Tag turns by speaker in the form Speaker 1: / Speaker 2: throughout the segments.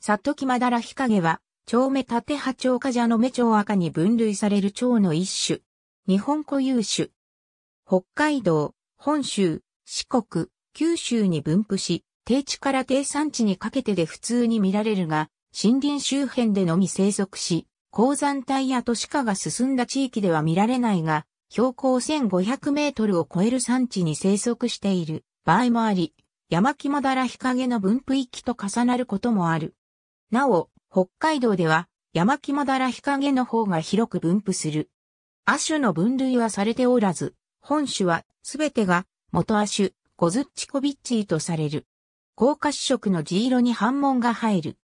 Speaker 1: サトキマダラヒカゲは、蝶目縦波蝶カジャの目蝶赤に分類される蝶の一種。日本固有種。北海道、本州、四国、九州に分布し、低地から低山地にかけてで普通に見られるが、森林周辺でのみ生息し、鉱山帯や都市化が進んだ地域では見られないが、標高1500メートルを超える山地に生息している場合もあり、山木マダラヒカゲの分布域と重なることもある。なお、北海道では山木マダラヒカゲの方が広く分布する。亜種の分類はされておらず、本種はすべてが元亜種、ゴズッチコビッチーとされる。高褐色の地色に反紋が入る。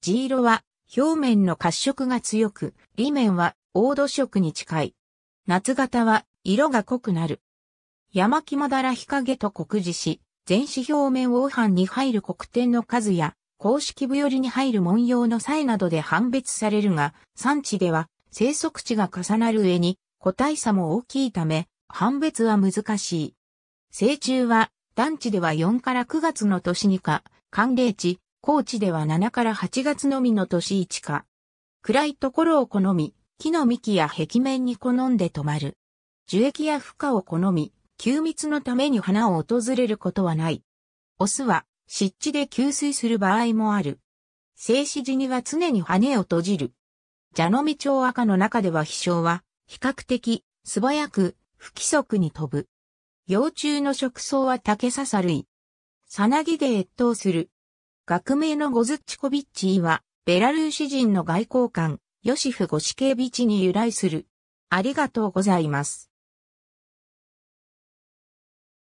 Speaker 1: 地色は表面の褐色が強く、裏面は黄土色に近い。夏型は色が濃くなる。山木マダラ日陰と告示し、全子表面黄斑に入る黒点の数や、公式部よりに入る文様の際などで判別されるが、産地では生息地が重なる上に個体差も大きいため、判別は難しい。成虫は、団地では4から9月の年にか、寒冷地、高地では7から8月のみの年1か。暗いところを好み、木の幹や壁面に好んで止まる。樹液や負荷を好み、吸蜜のために花を訪れることはない。オスは湿地で吸水する場合もある。静止時には常に羽を閉じる。蛇の道蝶赤の中では飛翔は比較的素早く不規則に飛ぶ。幼虫の食草は竹笹類。さなぎで越冬する。学名のゴズッチコビッチーはベラルーシ人の外交官ヨシフ・ゴシケービチに由来する。ありがとうございます。